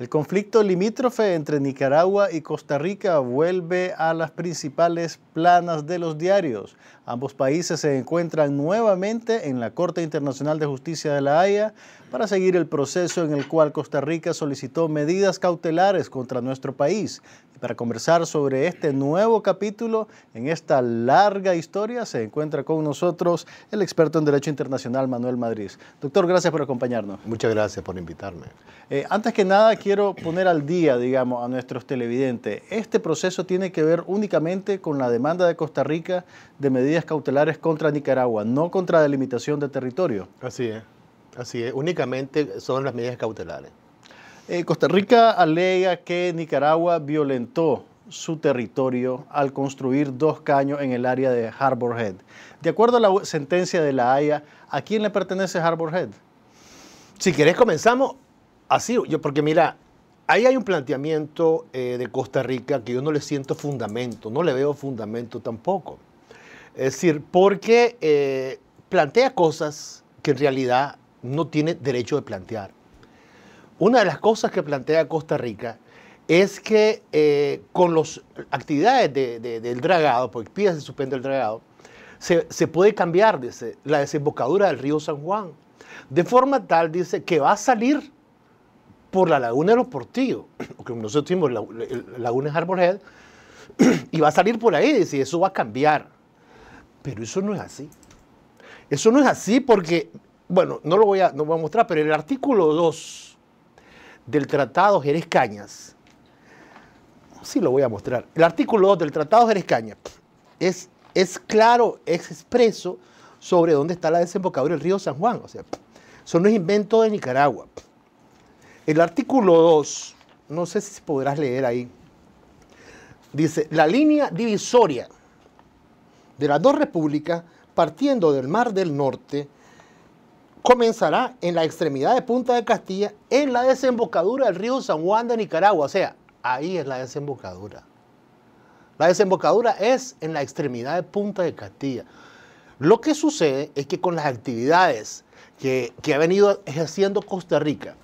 El conflicto limítrofe entre Nicaragua y Costa Rica vuelve a las principales planas de los diarios. Ambos países se encuentran nuevamente en la Corte Internacional de Justicia de La Haya para seguir el proceso en el cual Costa Rica solicitó medidas cautelares contra nuestro país. Para conversar sobre este nuevo capítulo en esta larga historia se encuentra con nosotros el experto en Derecho Internacional Manuel Madrid. Doctor, gracias por acompañarnos. Muchas gracias por invitarme. Eh, antes que nada, quiero poner al día, digamos, a nuestros televidentes. Este proceso tiene que ver únicamente con la demanda de Costa Rica de medidas cautelares contra Nicaragua, no contra delimitación de territorio. Así es, así es. Únicamente son las medidas cautelares. Eh, Costa Rica alega que Nicaragua violentó su territorio al construir dos caños en el área de Harbor Head. De acuerdo a la sentencia de la Haya, ¿a quién le pertenece Harbor Head? Si querés comenzamos así, yo, porque mira, ahí hay un planteamiento eh, de Costa Rica que yo no le siento fundamento, no le veo fundamento tampoco. Es decir, porque eh, plantea cosas que en realidad no tiene derecho de plantear. Una de las cosas que plantea Costa Rica es que eh, con las actividades del dragado, porque pide se suspende el dragado, se, puede cambiar, dice, la desembocadura del río San Juan. De forma tal, dice, que va a salir por la laguna de los Portillos, porque nosotros tuvimos la, la laguna de Harborhead, y va a salir por ahí, dice, eso va a cambiar. Pero eso no es así. Eso no es así porque, bueno, no lo voy a, no voy a mostrar, pero el artículo 2 del Tratado Jerez Cañas, sí lo voy a mostrar, el artículo 2 del Tratado Jerez Cañas es, es claro, es expreso sobre dónde está la desembocadura del río San Juan. O sea, eso no es invento de Nicaragua. El artículo 2, no sé si podrás leer ahí, dice, la línea divisoria de las dos repúblicas, partiendo del Mar del Norte, comenzará en la extremidad de Punta de Castilla, en la desembocadura del río San Juan de Nicaragua. O sea, ahí es la desembocadura. La desembocadura es en la extremidad de Punta de Castilla. Lo que sucede es que con las actividades que, que ha venido ejerciendo Costa Rica,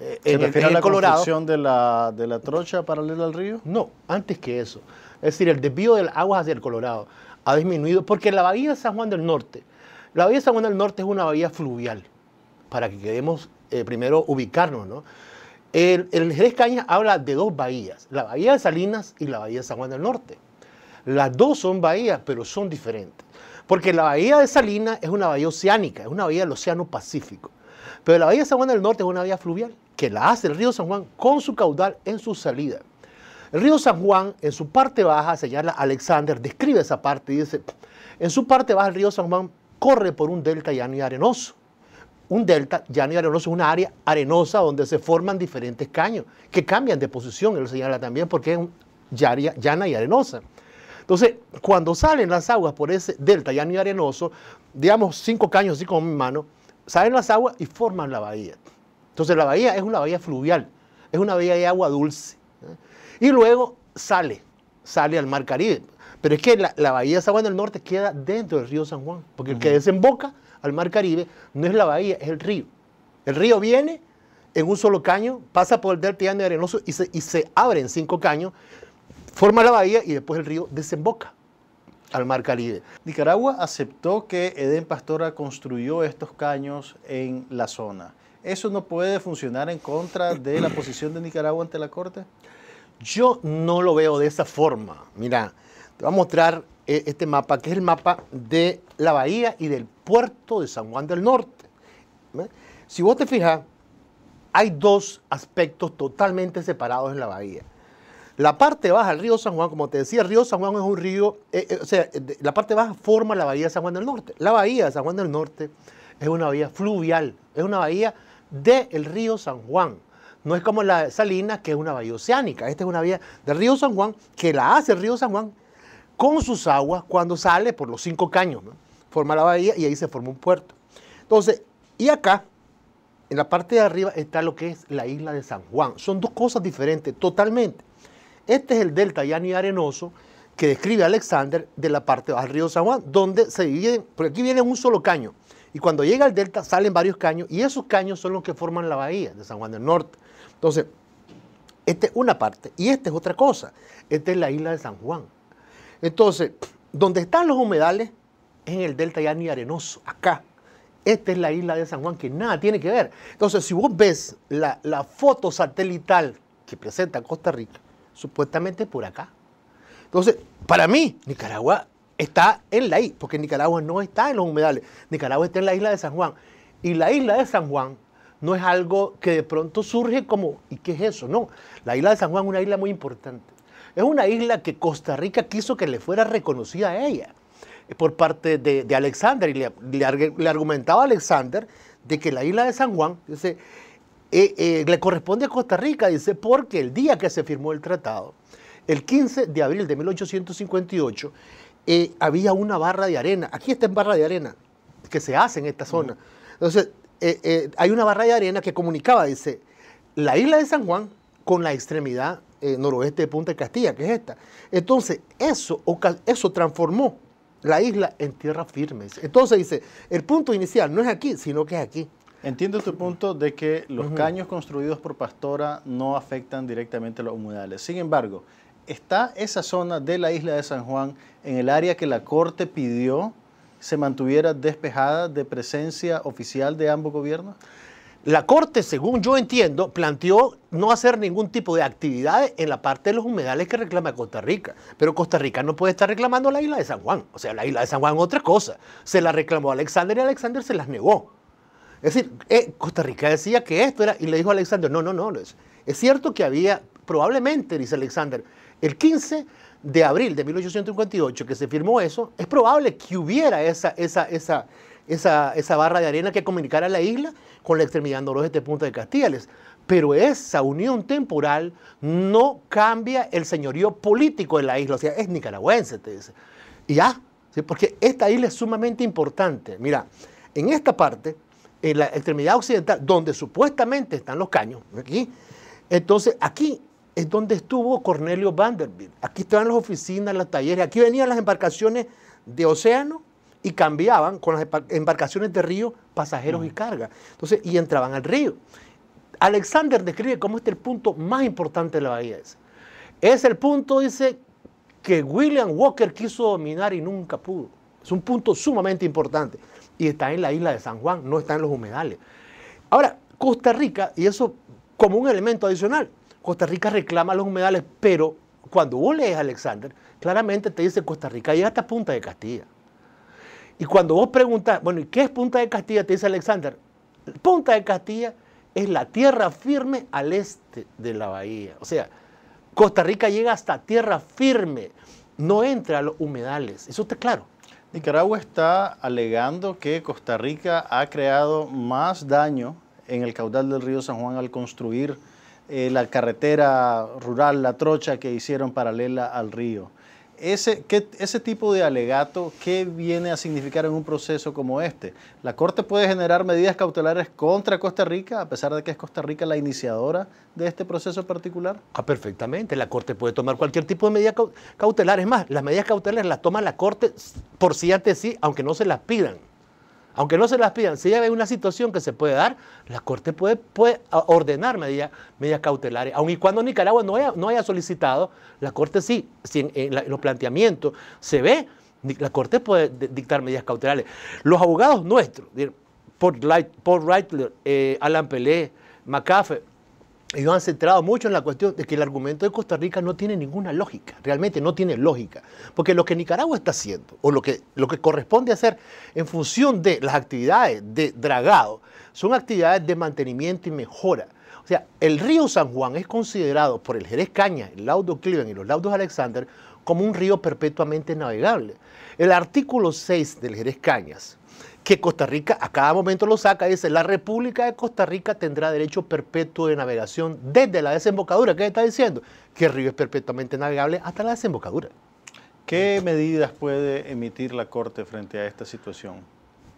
eh, ¿Se en, refiere a la Colorado, construcción de la, de la trocha paralela al río? No, antes que eso. Es decir, el desvío del agua hacia el Colorado ha disminuido porque la bahía de San Juan del Norte, la bahía de San Juan del Norte es una bahía fluvial, para que queremos eh, primero ubicarnos, ¿no? El, el Jerez Cañas habla de dos bahías, la bahía de Salinas y la bahía de San Juan del Norte. Las dos son bahías, pero son diferentes. Porque la bahía de Salinas es una bahía oceánica, es una bahía del Océano Pacífico. Pero la bahía de San Juan del Norte es una bahía fluvial que la hace el río San Juan con su caudal en su salida. El río San Juan, en su parte baja, señala Alexander, describe esa parte y dice, en su parte baja el río San Juan corre por un delta llano y arenoso. Un delta llano y arenoso es una área arenosa donde se forman diferentes caños que cambian de posición, él señala también porque es llana y arenosa. Entonces, cuando salen las aguas por ese delta llano y arenoso, digamos cinco caños así como mi mano, salen las aguas y forman la bahía. Entonces la bahía es una bahía fluvial, es una bahía de agua dulce. ¿eh? Y luego sale, sale al mar Caribe. Pero es que la, bahía de San Juan del Norte queda dentro del río San Juan, porque el que desemboca al mar Caribe no es la bahía, es el río. El río viene en un solo caño, pasa por el delta y arenoso y se, y se abre en cinco caños, forma la bahía y después el río desemboca al mar Caribe. Nicaragua aceptó que Edén Pastora construyó estos caños en la zona. ¿Eso no puede funcionar en contra de la posición de Nicaragua ante la Corte? Yo no lo veo de esa forma. Mira, te voy a mostrar eh, este mapa, que es el mapa de la bahía y del puerto de San Juan del Norte. Si vos te fijas, hay dos aspectos totalmente separados en la bahía. La parte baja del río San Juan, como te decía, el río San Juan es un río, eh, eh, o sea, la parte baja forma la bahía de San Juan del Norte. La bahía de San Juan del Norte es una bahía fluvial, es una bahía del río San Juan. No es como la Salina, que es una bahía oceánica. Esta es una bahía del río San Juan, que la hace el río San Juan con sus aguas cuando sale por los cinco caños. Forma la bahía y ahí se forma un puerto. Entonces, y acá, en la parte de arriba, está lo que es la isla de San Juan. Son dos cosas diferentes, totalmente. Este es el delta llano y arenoso que describe Alexander de la parte del río San Juan, donde se divide, porque aquí viene un solo caño. Y cuando llega al delta salen varios caños y esos caños son los que forman la bahía de San Juan del Norte. Entonces, Esta es una parte y esta es otra cosa. Esta es la isla de San Juan. Entonces, donde están los humedales es en el delta ni arenoso, acá. Esta es la isla de San Juan que nada tiene que ver. Entonces, si vos ves la, la foto satelital que presenta Costa Rica, supuestamente por acá. Entonces, para mí, Nicaragua está en la isla, porque Nicaragua no está en los humedales. Nicaragua está en la isla de San Juan. Y la isla de San Juan no es algo que de pronto surge como, ¿y qué es eso? No, la isla de San Juan es una isla muy importante. Es una isla que Costa Rica quiso que le fuera reconocida a ella eh, por parte de, Alexander. Y le, argumentaba a Alexander de que la isla de San Juan dice, eh, eh, le corresponde a Costa Rica, dice, porque el día que se firmó el tratado, el 15 de abril de 1858, había una barra de arena, aquí está en barra de arena, que se hace en esta zona. Entonces, hay una barra de arena que comunicaba, dice, la isla de San Juan con la extremidad eh, noroeste de Punta de Castilla, que es esta. Entonces, eso, eso transformó la isla en tierra firme. Entonces dice, el punto inicial no es aquí, sino que es aquí. Entiendo tu punto de que los caños construidos por Pastora no afectan directamente a los humedales. Sin embargo, ¿está esa zona de la isla de San Juan en el área que la Corte pidió se mantuviera despejada de presencia oficial de ambos gobiernos? La Corte, según yo entiendo, planteó no hacer ningún tipo de actividades en la parte de los humedales que reclama Costa Rica. Pero Costa Rica no puede estar reclamando la isla de San Juan. O sea, la isla de San Juan es otra cosa. Se la reclamó Alexander y Alexander se las negó. Es decir, eh, Costa Rica decía que esto era, y le dijo a Alexander, no, no, no, es, es cierto que había, probablemente, dice Alexander, el 15 de abril de 1858 que se firmó eso, es probable que hubiera esa, esa, esa, esa, esa barra de arena que comunicara la isla con la extremidad noroeste de Punta de Castiles. Pero esa unión temporal no cambia el señorío político de la isla, o sea, es nicaragüense, te dice. Y ya, porque esta isla es sumamente importante. Mira, en esta parte, en la extremidad occidental, donde supuestamente están los caños, aquí, entonces aquí es donde estuvo Cornelio Vanderbilt. Aquí estaban las oficinas, los talleres, aquí venían las embarcaciones de océano y cambiaban con las embarcaciones de río pasajeros y carga. Entonces, y entraban al río. Alexander describe cómo este es el punto más importante de la bahía. Esa. Es el punto, dice, que William Walker quiso dominar y nunca pudo. Es un punto sumamente importante. Y está en la isla de San Juan, no está en los humedales. Ahora, Costa Rica, y eso como un elemento adicional, Costa Rica reclama los humedales, pero cuando vos lees Alexander, claramente te dice Costa Rica llega hasta Punta de Castilla. Y cuando vos preguntas, bueno, ¿y qué es Punta de Castilla? Te dice Alexander, Punta de Castilla es la tierra firme al este de la bahía. O sea, Costa Rica llega hasta tierra firme, no entra a los humedales. Eso está claro. Nicaragua está alegando que Costa Rica ha creado más daño en el caudal del río San Juan al construir eh, la carretera rural, la trocha que hicieron paralela al río. Ese, ese tipo de alegato, ¿qué viene a significar en un proceso como este? ¿La Corte puede generar medidas cautelares contra Costa Rica, a pesar de que es Costa Rica la iniciadora de este proceso particular? Ah, perfectamente. La Corte puede tomar cualquier tipo de medida cautelar. Es más, las medidas cautelares las toma la Corte por sí ante sí, aunque no se las pidan aunque no se las pidan, si ya ve una situación que se puede dar, la Corte puede, ordenar medidas, cautelares. Aun y cuando Nicaragua no haya, solicitado, la Corte sí, si en, los planteamientos se ve, la Corte puede dictar medidas cautelares. Los abogados nuestros, Paul, Reitler, eh, Alan Pelé, McAfee, ellos han centrado mucho en la cuestión de que el argumento de Costa Rica no tiene ninguna lógica, realmente no tiene lógica, porque lo que Nicaragua está haciendo, o lo que, lo que corresponde hacer en función de las actividades de dragado, son actividades de mantenimiento y mejora. O sea, el río San Juan es considerado por el Jerez Caña, el laudo Cleveland y los laudos Alexander como un río perpetuamente navegable. El artículo 6 del Jerez Cañas que Costa Rica a cada momento lo saca, dice, la República de Costa Rica tendrá derecho perpetuo de navegación desde la desembocadura. ¿Qué está diciendo? Que el río es perpetuamente navegable hasta la desembocadura. ¿Qué medidas puede emitir la Corte frente a esta situación?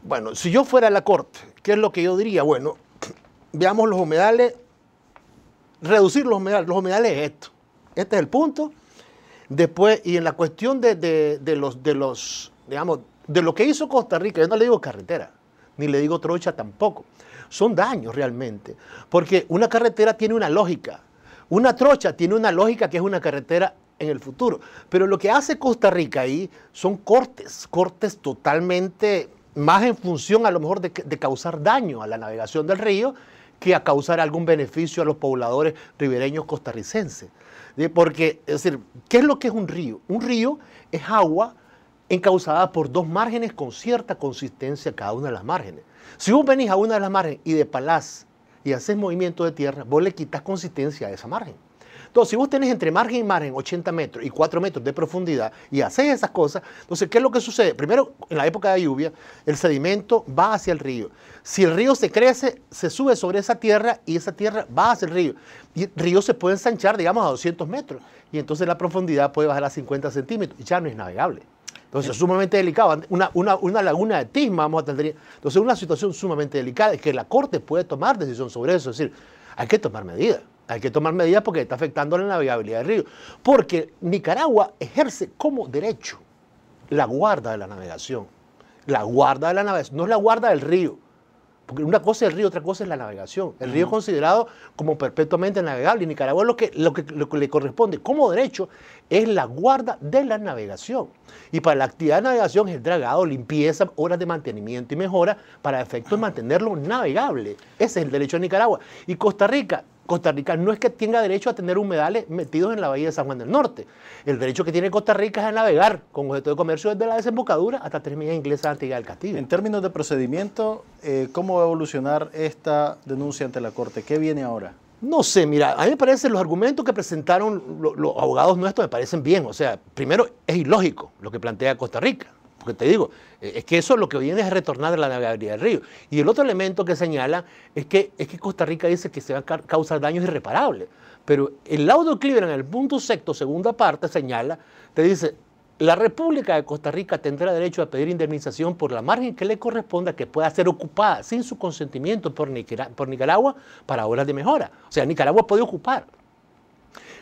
Bueno, si yo fuera la Corte, ¿qué es lo que yo diría? Bueno, veamos los humedales, reducir los humedales. Los humedales es esto. Este es el punto. Después, y en la cuestión de, de los, de los, digamos, de lo que hizo Costa Rica, yo no le digo carretera, ni le digo trocha tampoco. Son daños realmente, porque una carretera tiene una lógica. Una trocha tiene una lógica que es una carretera en el futuro. Pero lo que hace Costa Rica ahí son cortes, cortes totalmente más en función a lo mejor de, causar daño a la navegación del río que a causar algún beneficio a los pobladores ribereños costarricenses. Porque, es decir, ¿qué es lo que es un río? Un río es agua encauzada por dos márgenes con cierta consistencia cada una de las márgenes. Si vos venís a una de las márgenes y de palaz y haces movimiento de tierra, vos le quitas consistencia a esa margen. Entonces, si vos tenés entre margen y margen 80 metros y 4 metros de profundidad y haces esas cosas, entonces, ¿qué es lo que sucede? Primero, en la época de lluvia, el sedimento va hacia el río. Si el río se crece, se sube sobre esa tierra y esa tierra va hacia el río. Y el río se puede ensanchar, digamos, a 200 metros. Y entonces la profundidad puede bajar a 50 centímetros y ya no es navegable. Entonces, es sumamente delicado. Una, una, laguna de tisma vamos a tener. Entonces, una situación sumamente delicada es que la Corte puede tomar decisión sobre eso. Es decir, hay que tomar medidas. Hay que tomar medidas porque está afectando la navegabilidad del río. Porque Nicaragua ejerce como derecho la guarda de la navegación. La guarda de la navegación, no es la guarda del río. Porque una cosa es el río, otra cosa es la navegación. El río es considerado como perpetuamente navegable y Nicaragua lo que, lo, que, lo que le corresponde como derecho es la guarda de la navegación. Y para la actividad de navegación es el dragado, limpieza, horas de mantenimiento y mejora para efectos de mantenerlo navegable. Ese es el derecho de Nicaragua. Y Costa Rica Costa Rica no es que tenga derecho a tener humedales metidos en la bahía de San Juan del Norte. El derecho que tiene Costa Rica es a navegar con objeto de comercio desde la desembocadura hasta tres millas inglesas Antigua del Castillo. En términos de procedimiento, eh, ¿cómo va a evolucionar esta denuncia ante la Corte? ¿Qué viene ahora? No sé, mira, a mí me parecen los argumentos que presentaron los abogados nuestros me parecen bien. O sea, primero es ilógico lo que plantea Costa Rica. Porque te digo, eh, es que eso lo que viene es retornar a la navegabilidad del río. Y el otro elemento que señala es que, es que Costa Rica dice que se va a causar daños irreparables. Pero el laudo Cleveland, en el punto sexto, segunda parte, señala, te dice, la República de Costa Rica tendrá derecho a pedir indemnización por la margen que le corresponda que pueda ser ocupada sin su consentimiento por Nicaragua para obras de mejora. O sea, Nicaragua puede ocupar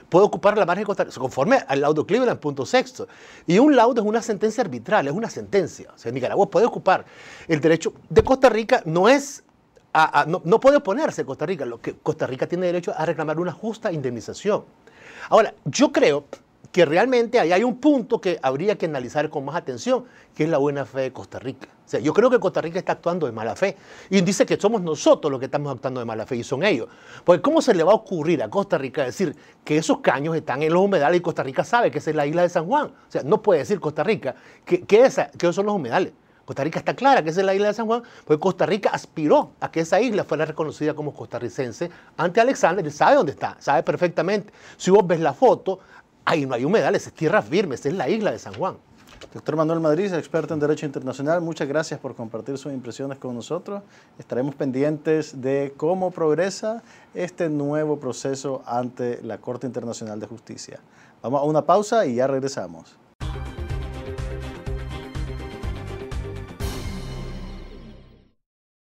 puede ocupar la margen conforme al laudo Cleveland, punto sexto. Y un laudo es una sentencia arbitral, es una sentencia. O sea, Nicaragua puede ocupar. El derecho de Costa Rica no es no, puede oponerse Costa Rica. Lo que Costa Rica tiene derecho a reclamar una justa indemnización. Ahora, yo creo que realmente ahí hay un punto que habría que analizar con más atención, que es la buena fe de Costa Rica. O sea, yo creo que Costa Rica está actuando de mala fe. Y dice que somos nosotros los que estamos actuando de mala fe y son ellos. Porque ¿cómo se le va a ocurrir a Costa Rica decir que esos caños están en los humedales y Costa Rica sabe que esa es la isla de San Juan? O sea, no puede decir Costa Rica que, esos son los humedales. Costa Rica está clara que esa es la isla de San Juan, porque Costa Rica aspiró a que esa isla fuera reconocida como costarricense ante Alexander y sabe dónde está, sabe perfectamente. Si vos ves la foto, ahí no hay humedales, es tierra firme, es la isla de San Juan. Doctor Manuel Madrid, experto en Derecho Internacional, muchas gracias por compartir sus impresiones con nosotros. Estaremos pendientes de cómo progresa este nuevo proceso ante la Corte Internacional de Justicia. Vamos a una pausa y ya regresamos.